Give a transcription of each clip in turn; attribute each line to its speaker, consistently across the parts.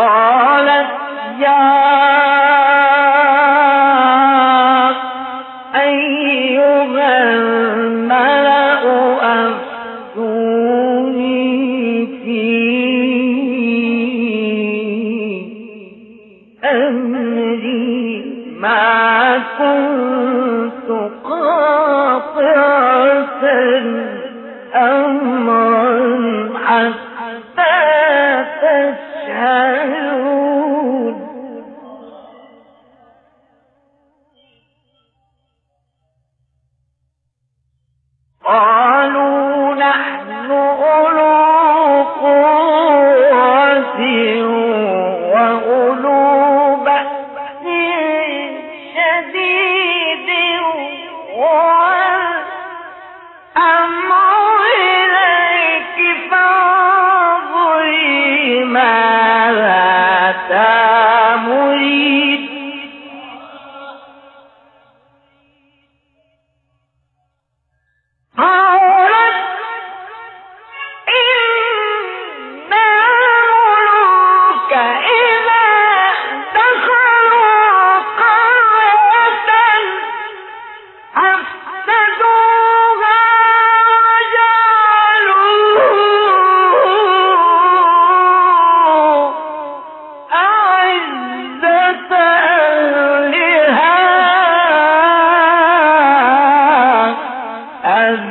Speaker 1: قالت يا أيها الملأ أفتوني أمري ما كنت قاطعة أمرا حتى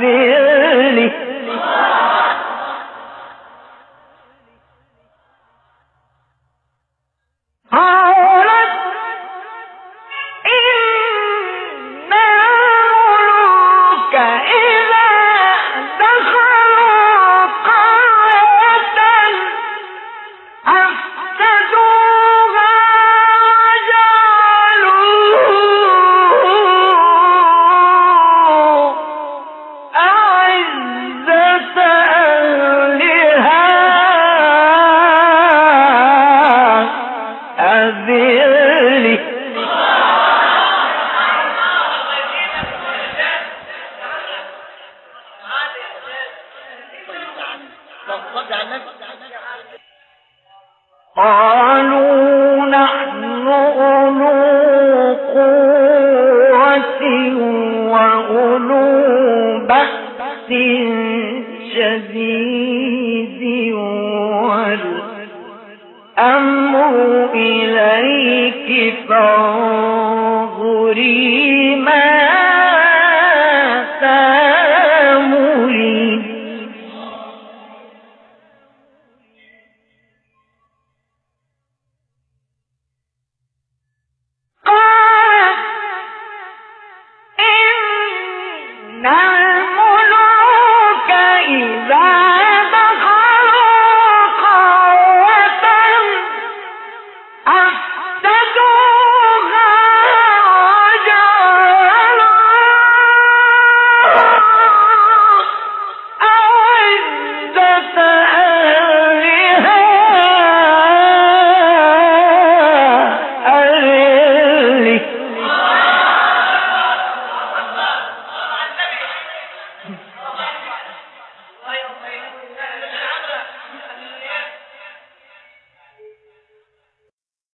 Speaker 1: فاعذر لي قال إذا